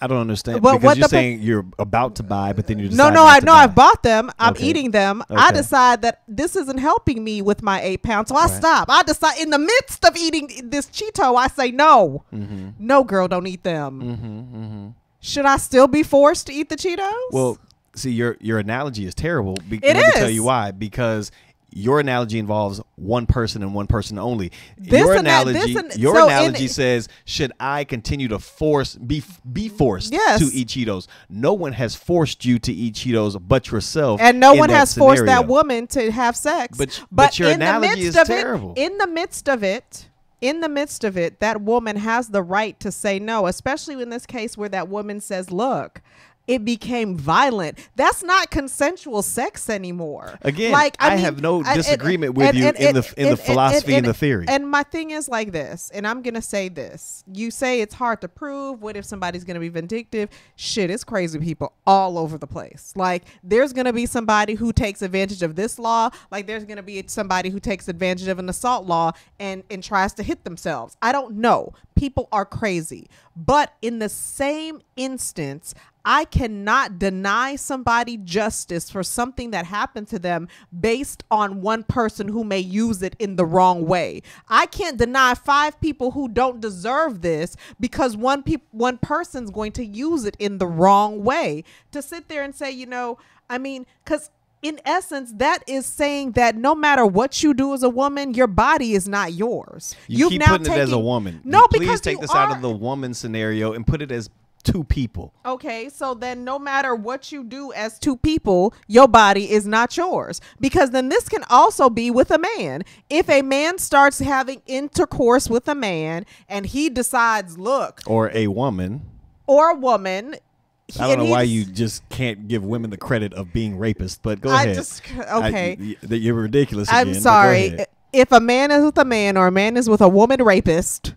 Speaker 2: I don't understand
Speaker 3: But
Speaker 2: because
Speaker 3: what
Speaker 2: you're saying you're about to buy, but then you
Speaker 3: No, no, I know. I've bought them. I'm
Speaker 2: Okay.
Speaker 3: eating them. I decide that this isn't helping me with my eight pounds, so I
Speaker 2: Right.
Speaker 3: stop. I decide in the midst of eating this Cheeto, I say no,
Speaker 2: Mm-hmm.
Speaker 3: no, girl, don't eat them.
Speaker 2: Mm-hmm, mm-hmm.
Speaker 3: Should I still be forced to eat the Cheetos?
Speaker 2: Well, see, your your analogy is terrible. Be-
Speaker 3: It
Speaker 2: let me tell you why. Because your analogy involves one person and one person only.
Speaker 3: This
Speaker 2: your analogy,
Speaker 3: and-
Speaker 2: your
Speaker 3: so in-
Speaker 2: analogy says, should I continue to force be be forced
Speaker 3: Yes.
Speaker 2: to eat Cheetos? No one has forced you to eat Cheetos but yourself.
Speaker 3: and no one has forced that woman to have sex.
Speaker 2: But- but your
Speaker 3: in the
Speaker 2: analogy
Speaker 3: midst
Speaker 2: is
Speaker 3: of
Speaker 2: terrible.
Speaker 3: It, in the midst of it, in the midst of it, that woman has the right to say no, especially in this case where that woman says, "Look." It became violent. That's not consensual sex anymore.
Speaker 2: Again,
Speaker 3: like
Speaker 2: I
Speaker 3: mean,
Speaker 2: have no
Speaker 3: I- and-
Speaker 2: disagreement with you in the- in the philosophy and the theory.
Speaker 3: And my thing is like this, and I'm gonna say this: you say it's hard to prove. What if somebody's gonna be vindictive? Shit, it's crazy people all over the place. Like there's gonna be somebody who takes advantage of this law. Like there's gonna be somebody who takes advantage of an assault law and and tries to hit themselves. I don't know. People are crazy, but in the same instance. I cannot deny somebody justice for something that happened to them based on one person who may use it in the wrong way. I can't deny five people who don't deserve this because one peop- one person's going to use it in the wrong way. To sit there and say, you know, I mean, cuz in essence, that is saying that no matter what you do as a woman, your body is not yours.
Speaker 2: You
Speaker 3: You've
Speaker 2: keep
Speaker 3: now
Speaker 2: putting it as a woman.
Speaker 3: No,
Speaker 2: Please
Speaker 3: because
Speaker 2: take
Speaker 3: you
Speaker 2: this
Speaker 3: are,
Speaker 2: out of the woman scenario and put it as two people.
Speaker 3: Okay, so then no matter what you do as two people, your body is not yours. Because then this can also be with a man. If a man starts having intercourse with a man and he decides, look,
Speaker 2: Or a woman.
Speaker 3: or a woman,
Speaker 2: I don't know why you just can't give women the credit of being rapists, but go
Speaker 3: I
Speaker 2: ahead.
Speaker 3: just- okay.
Speaker 2: that you're ridiculous. Again,
Speaker 3: I'm sorry. If a man is with a man or a man is with a woman rapist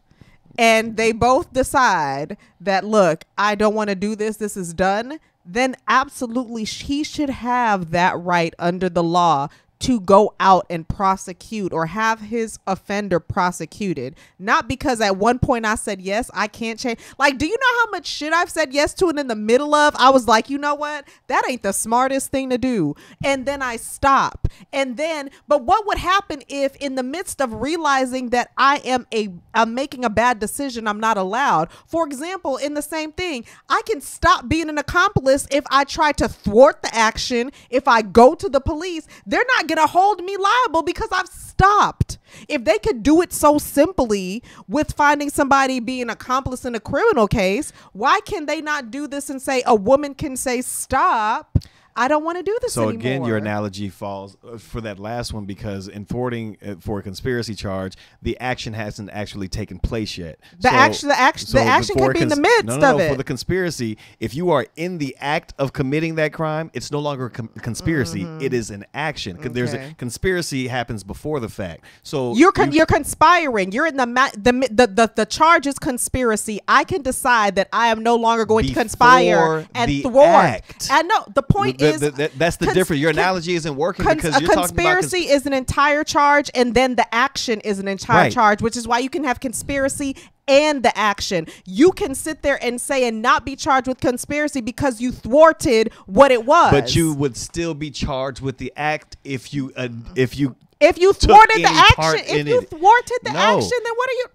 Speaker 3: and they both decide that, look, I don't want to do this, this is done, then absolutely he should have that right under the law to go out and prosecute or have his offender prosecuted. Not because at one point I said yes, I can't change. Like, do you know how much shit I've said yes to and in the middle of? I was like, you know what? That ain't the smartest thing to do. And then I stop. And then, but what would happen if in the midst of realizing that I am a I'm making a bad decision, I'm not allowed? For example, in the same thing, I can stop being an accomplice if I try to thwart the action, if I go to the police, they're not going to hold me liable because I've stopped. If they could do it so simply with finding somebody being accomplice in a criminal case, why can they not do this and say a woman can say stop? I don't want to do this
Speaker 2: So
Speaker 3: anymore.
Speaker 2: again, your analogy falls uh, for that last one because in forwarding uh, for a conspiracy charge, the action hasn't actually taken place yet.
Speaker 3: The action- the action- the action could be in the midst
Speaker 2: no, no,
Speaker 3: of it.
Speaker 2: For the conspiracy, if you are in the act of committing that crime, it's no longer a com- conspiracy. It is an action. 'Cause There's a
Speaker 3: Mm-hmm.
Speaker 2: Conspiracy happens before the fact. So
Speaker 3: You're con-
Speaker 2: you-
Speaker 3: you're conspiring. You're in the, ma- the the the the charge is conspiracy. I can decide that I am no longer going to conspire and thwart.
Speaker 2: act.
Speaker 3: And no, the point is
Speaker 2: the- the- that's the
Speaker 3: cons-
Speaker 2: difference. Your
Speaker 3: con-
Speaker 2: analogy isn't working
Speaker 3: cons-
Speaker 2: because
Speaker 3: a
Speaker 2: you're talking about cons-
Speaker 3: conspiracy is an entire charge, and then the action is an entire
Speaker 2: Right.
Speaker 3: charge, which is why you can have conspiracy and the action. You can sit there and say and not be charged with conspiracy because you thwarted what it was.
Speaker 2: but you would still be charged with the act if you uh, if you
Speaker 3: if you thwarted the action, if you
Speaker 2: it.
Speaker 3: thwarted the
Speaker 2: No.
Speaker 3: action, then what are you?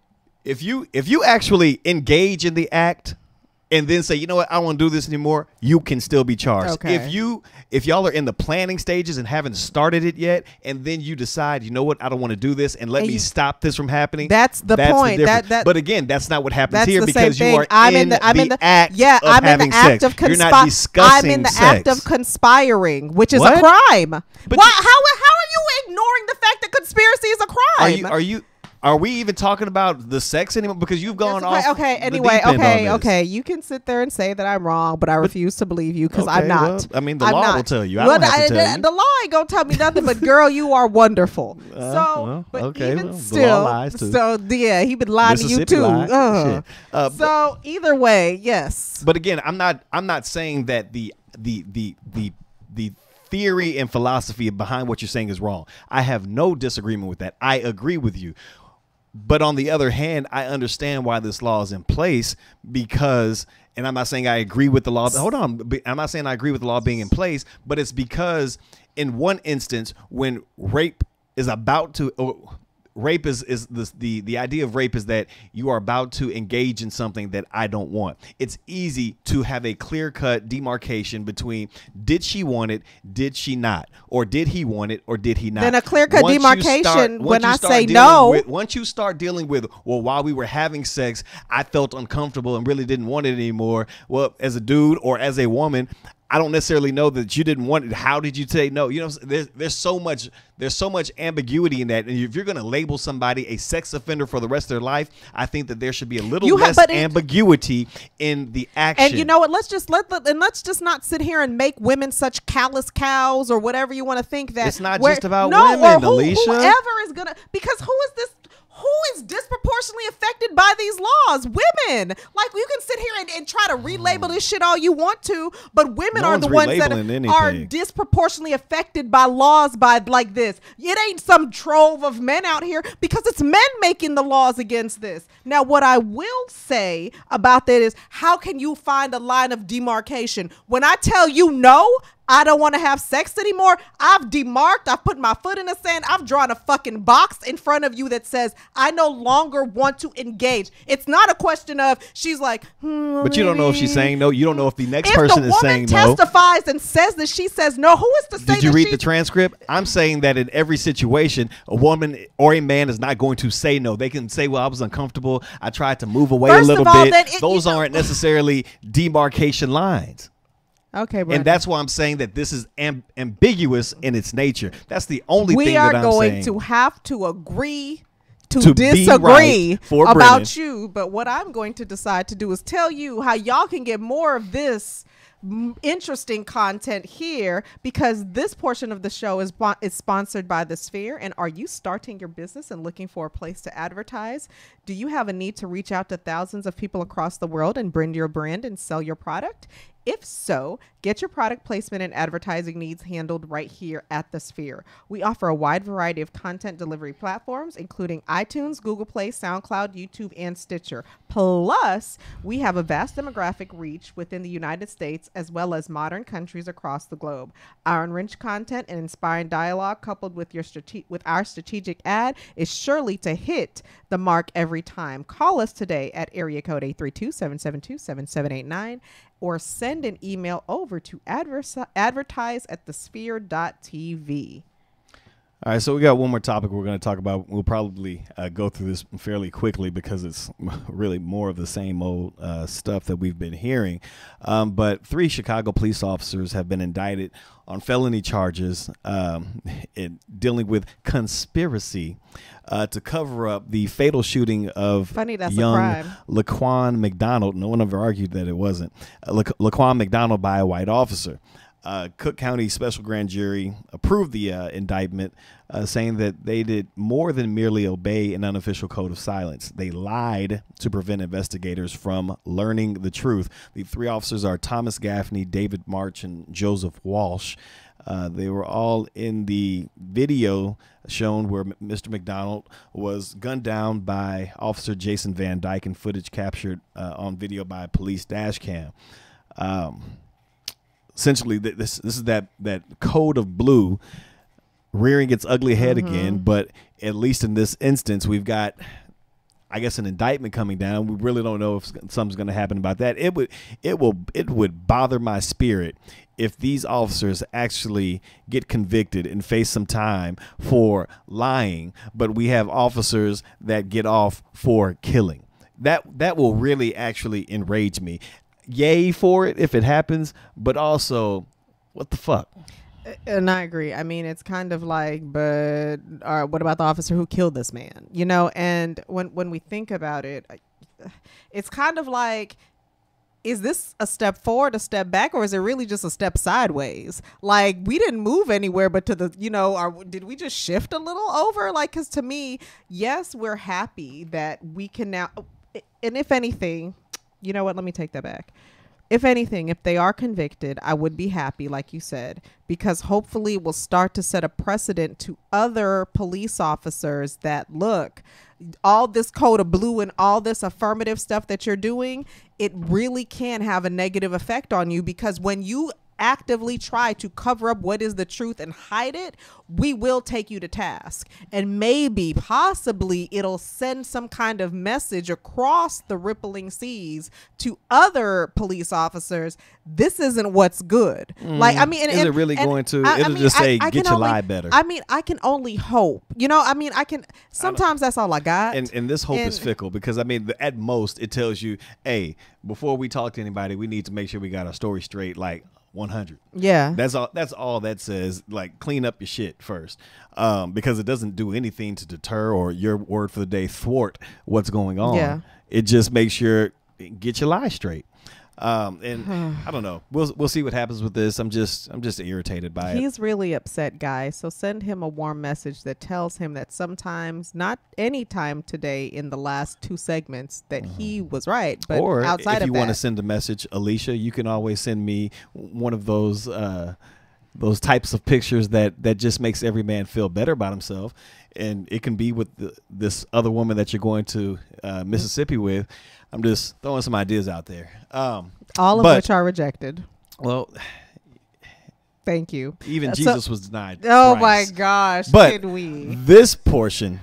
Speaker 2: if you if you actually engage in the act and then say, you know what, I don't want to do this anymore, you can still be charged.
Speaker 3: Okay.
Speaker 2: If you if y'all are in the planning stages and haven't started it yet, and then you decide, you know what, I don't want to do this, and let
Speaker 3: And
Speaker 2: me
Speaker 3: you-
Speaker 2: stop this from happening.
Speaker 3: That's the point.
Speaker 2: difference.
Speaker 3: That- that-
Speaker 2: but again, that's not what happens here because you are
Speaker 3: I'm
Speaker 2: in,
Speaker 3: in the I'm
Speaker 2: the
Speaker 3: in the
Speaker 2: act
Speaker 3: yeah
Speaker 2: of
Speaker 3: I'm in the act
Speaker 2: sex.
Speaker 3: of
Speaker 2: You're not
Speaker 3: conspiring. I'm in the
Speaker 2: sex.
Speaker 3: act of conspiring, which is
Speaker 2: What?
Speaker 3: a crime.
Speaker 2: But
Speaker 3: Why?
Speaker 2: you-
Speaker 3: how how are you ignoring the fact that conspiracy is a crime?
Speaker 2: Are you are you are we even talking about the sex anymore? Because you've gone
Speaker 3: Yes,
Speaker 2: off.
Speaker 3: okay, okay. Anyway,
Speaker 2: deep end on
Speaker 3: okay, okay. You can sit there and say that I'm wrong, but I refuse to believe you because I'm not.
Speaker 2: well, I mean, the
Speaker 3: I'm
Speaker 2: law
Speaker 3: not.
Speaker 2: will tell you. I
Speaker 3: Well,
Speaker 2: don't have to
Speaker 3: the-
Speaker 2: tell you.
Speaker 3: The law ain't gonna tell me nothing, but girl, you are wonderful. so,
Speaker 2: well,
Speaker 3: but
Speaker 2: okay,
Speaker 3: even
Speaker 2: well, the law
Speaker 3: still, so yeah, he been lying to you too.
Speaker 2: Shit. Uh, but-
Speaker 3: so either way, yes.
Speaker 2: But again, I'm not I'm not saying that the the the the the theory and philosophy behind what you're saying is wrong. I have no disagreement with that. I agree with you. But on the other hand, I understand why this law is in place because and I'm not saying I agree with the law. Hold on. I'm not saying I agree with the law being in place, but it's because in one instance when rape is about to oh, rape is is the, the the idea of rape is that you are about to engage in something that I don't want. It's easy to have a clear cut demarcation between did she want it, did she not, or did he want it, or did he not.
Speaker 3: Then a clear-cut
Speaker 2: Once
Speaker 3: demarcation
Speaker 2: start-
Speaker 3: when I say no-
Speaker 2: with- once you start dealing with well, while we were having sex, I felt uncomfortable and really didn't want it anymore. Well, as a dude or as a woman. I don't necessarily know that you didn't want it. How did you say no? You know, there's there's so much there's so much ambiguity in that. And if you're going to label somebody a sex offender for the rest of their life, I think that there should be a little
Speaker 3: You have-
Speaker 2: less
Speaker 3: it-
Speaker 2: ambiguity in the action.
Speaker 3: And you know what? Let's just let the and let's just not sit here and make women such callous cows or whatever you want to think that
Speaker 2: It's not
Speaker 3: where-
Speaker 2: just about
Speaker 3: no,
Speaker 2: women,
Speaker 3: or who,
Speaker 2: Alicia.
Speaker 3: Whoever is gonna because who is this? Who is disproportionately affected by these laws? Women. Like you can sit here and, and try to relabel this shit all you want to, but women
Speaker 2: No
Speaker 3: are the
Speaker 2: one's
Speaker 3: that
Speaker 2: relabeling
Speaker 3: are disproportionately affected by laws by like this. It ain't some trove of men out here because it's men making the laws against this. Now, what I will say about that is how can you find a line of demarcation? When I tell you no, I don't want to have sex anymore. I've demarked. I've put my foot in the sand. I've drawn a fucking box in front of you that says I no longer want to engage. It's not a question of she's like, hmm,
Speaker 2: but you don't know if she's saying no. You don't know if the next
Speaker 3: If
Speaker 2: person
Speaker 3: the
Speaker 2: is
Speaker 3: woman
Speaker 2: saying no.
Speaker 3: If testifies and says that she says no, who is to say
Speaker 2: Did you read the transcript? I'm saying that in every situation, a woman or a man is not going to say no. They can say, "Well, I was uncomfortable. I tried to move away
Speaker 3: First
Speaker 2: a little
Speaker 3: of all,
Speaker 2: bit."
Speaker 3: it-
Speaker 2: Those aren't necessarily demarcation lines.
Speaker 3: Okay,
Speaker 2: And that's why I'm saying that this is am- ambiguous in its nature. That's the only
Speaker 3: we
Speaker 2: thing
Speaker 3: are
Speaker 2: that I'm saying.
Speaker 3: We are going to have to agree to,
Speaker 2: To
Speaker 3: disagree
Speaker 2: right for
Speaker 3: about
Speaker 2: Brennan.
Speaker 3: you. But what I'm going to decide to do is tell you how y'all can get more of this interesting content here because this portion of the show is bo- is sponsored by the Sphere. And are you starting your business and looking for a place to advertise? Do you have a need to reach out to thousands of people across the world and brand your brand and sell your product? If so, get your product placement and advertising needs handled right here at The Sphere. We offer a wide variety of content delivery platforms, including iTunes, Google Play, SoundCloud, YouTube, and Stitcher. Plus, we have a vast demographic reach within the United States as well as modern countries across the globe. Our enriched content and inspiring dialogue, coupled with your strate- with our strategic ad, is surely to hit the mark every time. Call us today at area code 832-772-7789 or send an email over to advertise at thesphere.tv.
Speaker 2: All right, so we got one more topic we're going to talk about. We'll probably uh, go through this fairly quickly because it's really more of the same old uh, stuff that we've been hearing. Um, but three Chicago police officers have been indicted on felony charges um, in dealing with conspiracy uh, to cover up the fatal shooting of
Speaker 3: Funny,
Speaker 2: young. Laquan McDonald. No one ever argued that it wasn't uh, La- Laquan McDonald by a white officer. Uh, Cook County Special Grand Jury approved the uh, indictment, uh, saying that they did more than merely obey an unofficial code of silence. They lied to prevent investigators from learning the truth. The three officers are Thomas Gaffney, David March, and Joseph Walsh. Uh, they were all in the video shown where Mr. McDonald was gunned down by Officer Jason Van Dyke and footage captured uh, on video by police dash cam. Um, essentially this this is that that code of blue rearing its ugly head mm-hmm. again but at least in this instance we've got I guess an indictment coming down. We really don't know if something's going to happen about that. It would it will it would bother my spirit if these officers actually get convicted and face some time for lying, but we have officers that get off for killing. That that will really actually enrage me. Yay for it if it happens, but also what the fuck?
Speaker 3: And I agree. I mean, it's kind of like, but all right, what about the officer who killed this man? You know, and when when we think about it, it's kind of like is this a step forward, a step back, or is it really just a step sideways? Like we didn't move anywhere, but to the you know, are did we just shift a little over? Like, because to me, yes, we're happy that we can now, oh, and if anything, you know what? Let me take that back. If anything, if they are convicted, I would be happy, like you said, because hopefully it will start to set a precedent to other police officers that look, all this code of blue and all this affirmative stuff that you're doing, it really can have a negative effect on you because when you actively try to cover up what is the truth and hide it, we will take you to task. And maybe, possibly, it'll send some kind of message across the rippling seas to other police officers. This isn't what's good. Like, I mean, and,
Speaker 2: Mm. Is it really
Speaker 3: and
Speaker 2: going to-
Speaker 3: I- I
Speaker 2: it'll
Speaker 3: mean,
Speaker 2: just say,
Speaker 3: I
Speaker 2: "Get your
Speaker 3: only-
Speaker 2: lie better."
Speaker 3: I mean, I can only hope. You know, I mean, I can. Sometimes that's all I got.
Speaker 2: and and this hope is fickle because I mean, at most it tells you, hey, before we talk to anybody, we need to make sure we got our story straight, like 100.
Speaker 3: yeah.
Speaker 2: That's all. That's all that says. Like, clean up your shit first, um, because it doesn't do anything to deter or your word for the day thwart what's going on.
Speaker 3: Yeah.
Speaker 2: It just makes sure get your lie straight. Um, and I don't know. We'll we'll see what happens with this. I'm just I'm just irritated by it.
Speaker 3: He's really upset, guys. So send him a warm message that tells him that sometimes, not any time today in the last two segments, that he was right. But
Speaker 2: Mm-hmm. or
Speaker 3: outside
Speaker 2: if
Speaker 3: of
Speaker 2: you
Speaker 3: that,
Speaker 2: want to send a message, Alicia, you can always send me one of those uh, those types of pictures that that just makes every man feel better about himself, and it can be with the, this other woman that you're going to uh, Mississippi with. I'm just throwing some ideas out there. Um,
Speaker 3: all of
Speaker 2: but-
Speaker 3: which are rejected.
Speaker 2: well,
Speaker 3: Thank you.
Speaker 2: even
Speaker 3: so-
Speaker 2: Jesus was denied.
Speaker 3: Oh my gosh!
Speaker 2: But
Speaker 3: we?
Speaker 2: this portion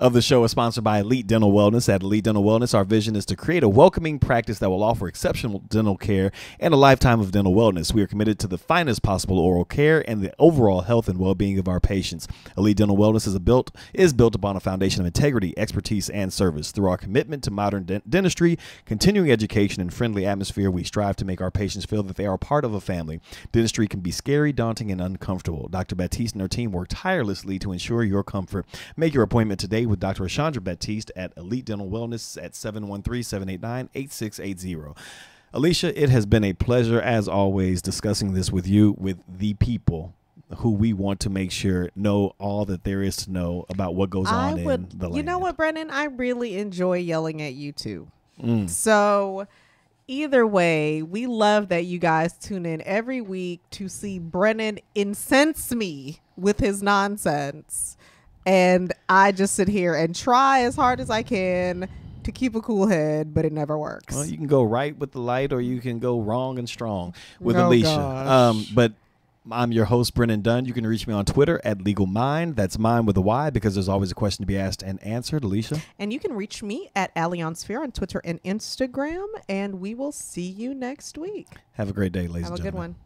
Speaker 2: of the show is sponsored by Elite Dental Wellness. At Elite Dental Wellness, our vision is to create a welcoming practice that will offer exceptional dental care and a lifetime of dental wellness. We are committed to the finest possible oral care and the overall health and well-being of our patients. Elite Dental Wellness is built is built upon a foundation of integrity, expertise, and service. Through our commitment to modern dent- dentistry, continuing education, and friendly atmosphere, we strive to make our patients feel that they are part of a family. Dentistry can be scary, daunting, and uncomfortable. Dr. Batiste and her team work tirelessly to ensure your comfort. Make your appointment today with Dr. Ashandra Baptiste at Elite Dental Wellness at 713-789-8680. Alicia, it has been a pleasure as always discussing this with you, with the people who we want to make sure know all that there is to know about what goes
Speaker 3: I
Speaker 2: on
Speaker 3: would.
Speaker 2: in the land.
Speaker 3: You know what, Brennan? I really enjoy yelling at you too.
Speaker 2: Mm.
Speaker 3: So, either way, we love that you guys tune in every week to see Brennan incense me with his nonsense. And I just sit here and try as hard as I can to keep a cool head, but it never works.
Speaker 2: Well, you can go right with the light, or you can go wrong and strong with
Speaker 3: Oh,
Speaker 2: Alicia. Um, but I'm your host, Brennan Dunn. You can reach me on Twitter at LegalMynd. That's mine with a Y because there's always a question to be asked and answered. Alicia,
Speaker 3: and you can reach me at Allianz Sphere on Twitter and Instagram. And we will see you next week.
Speaker 2: have a great day, ladies
Speaker 3: Have a good one.